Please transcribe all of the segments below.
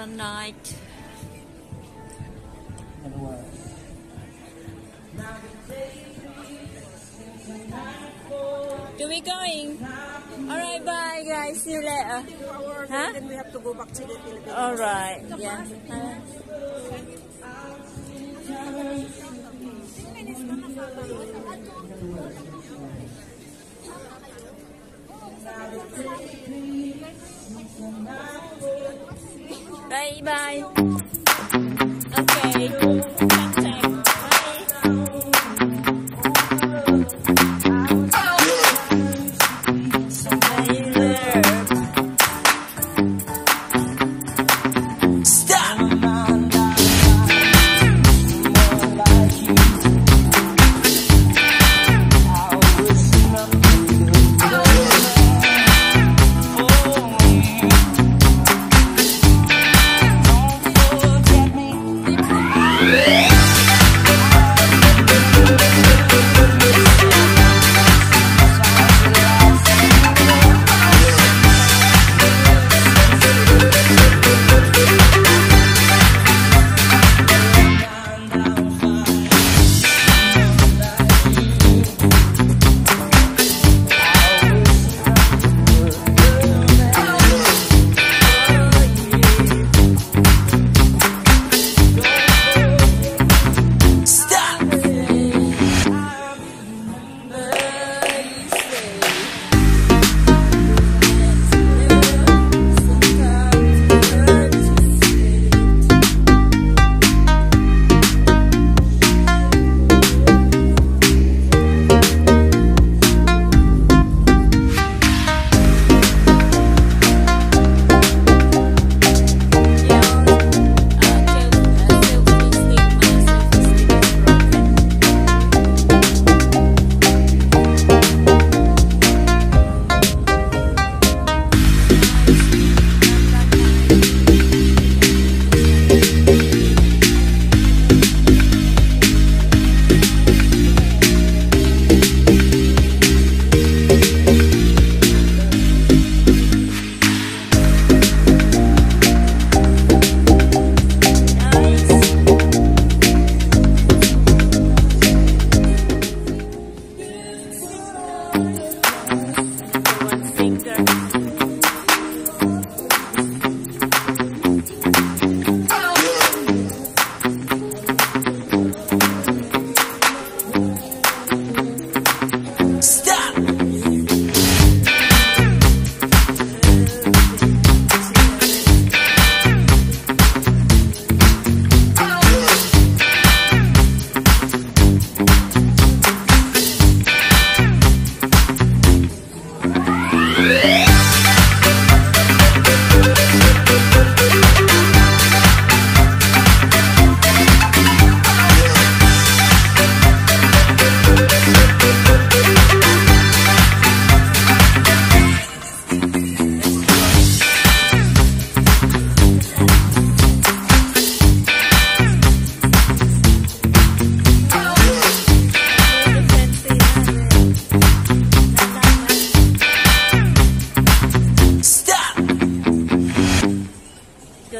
the night. Do we going? Alright, bye guys. See you later. Huh? Then we have to go back to the Philippines. Alright, yeah. Bye bye. Okay.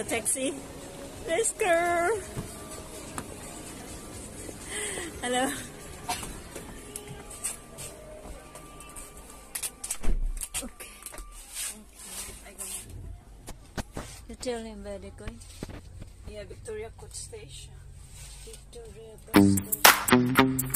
Go taxi. Let's go. Hello. Okay. You tell him where they're going. Yeah, Victoria Coach Station. Victoria Bus Station.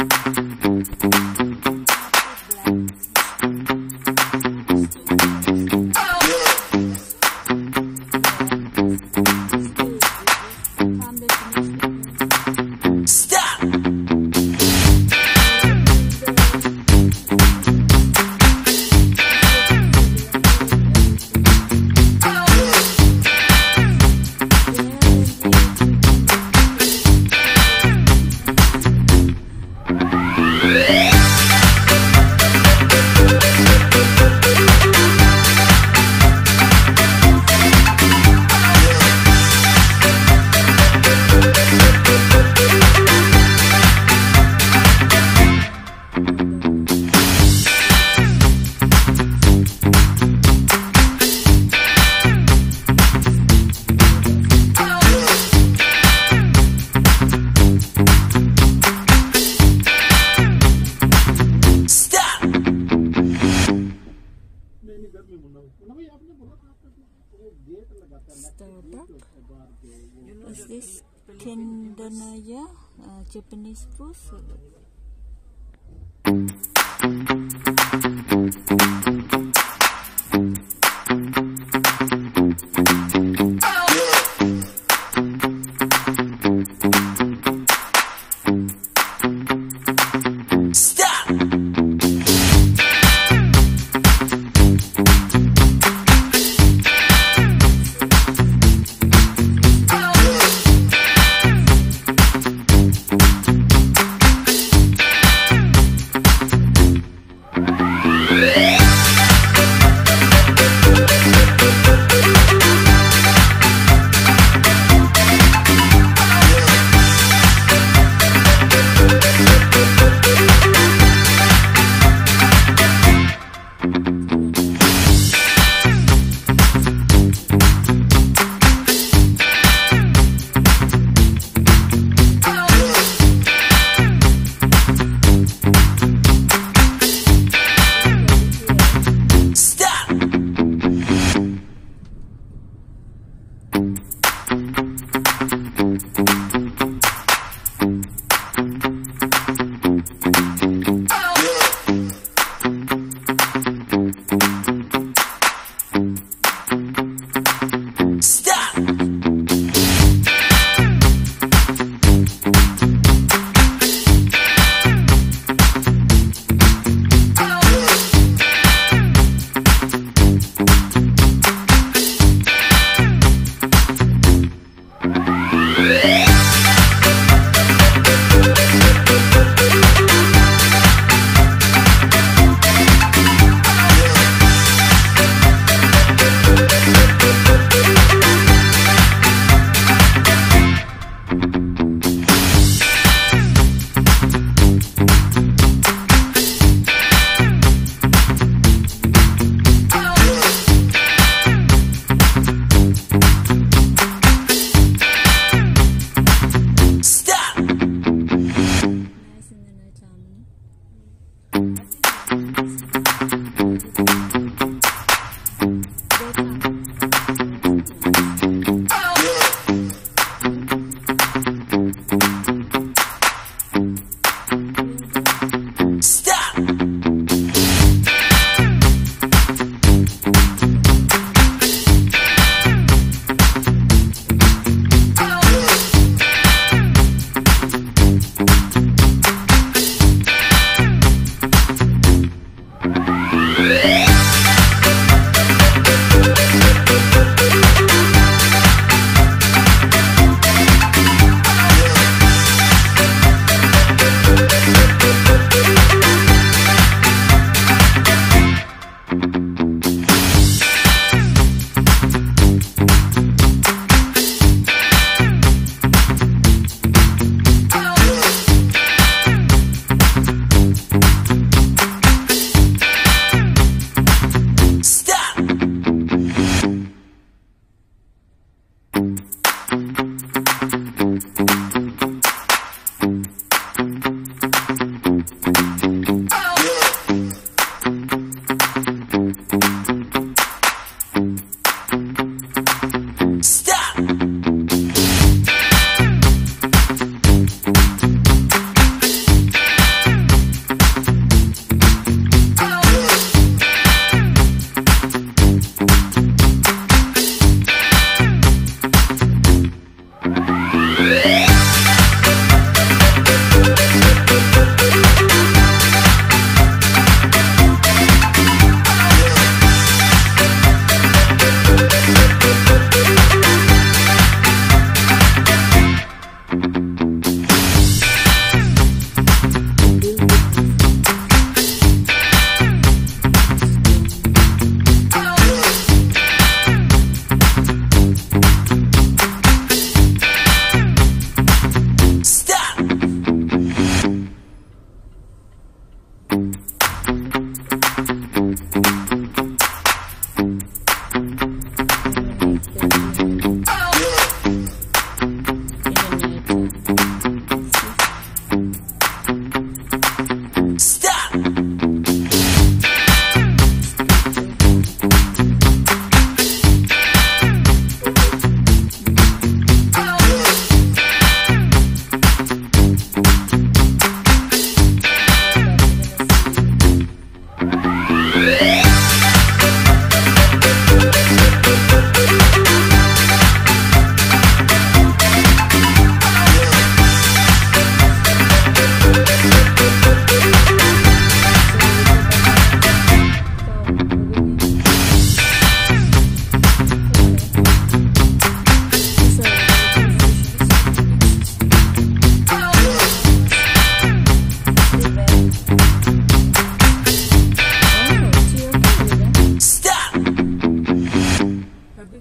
Kindanaya uh, Japanese food?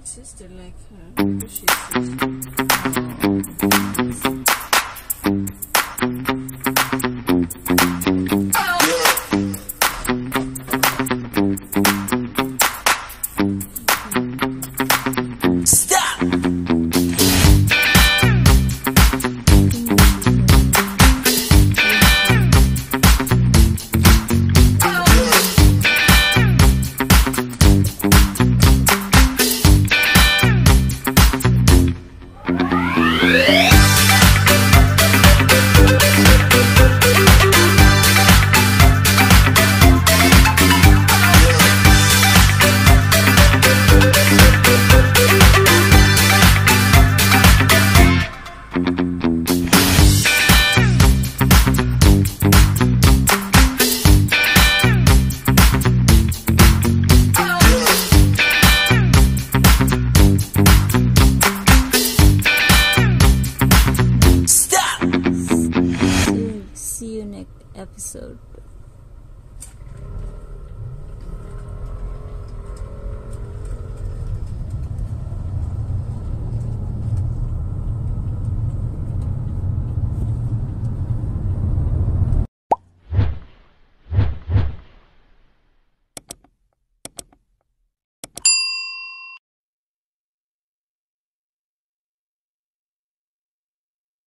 Sister like her. She's See